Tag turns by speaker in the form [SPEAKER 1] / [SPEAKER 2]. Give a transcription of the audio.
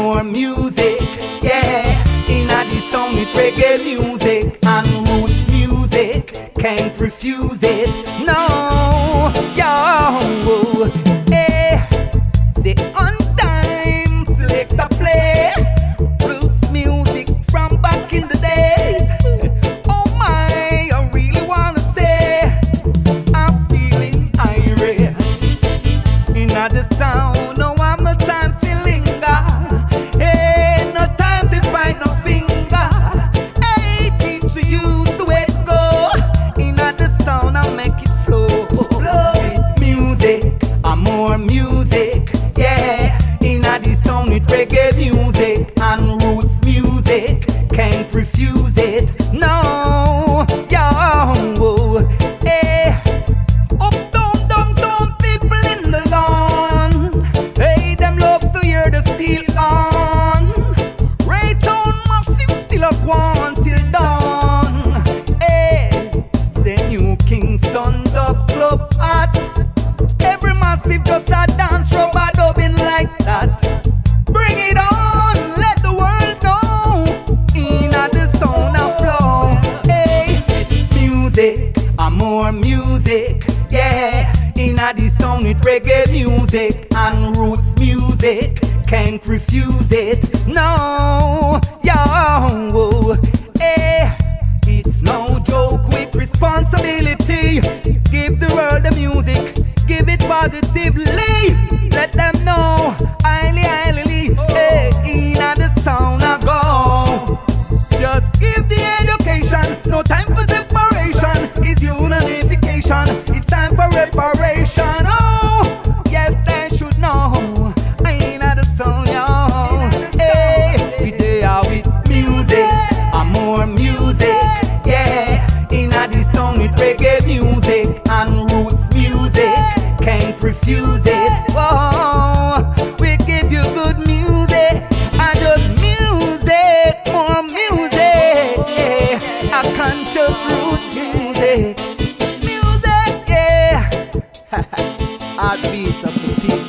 [SPEAKER 1] more music, yeah. In a the song, with reggae music and roots music, can't refuse it, no. use it. reggae music and roots music. Can't refuse it. No, reggae music and roots music. Can't refuse it. Oh, we give you good music and just music, more music. A conscious roots music. Music, yeah. I beat up the people.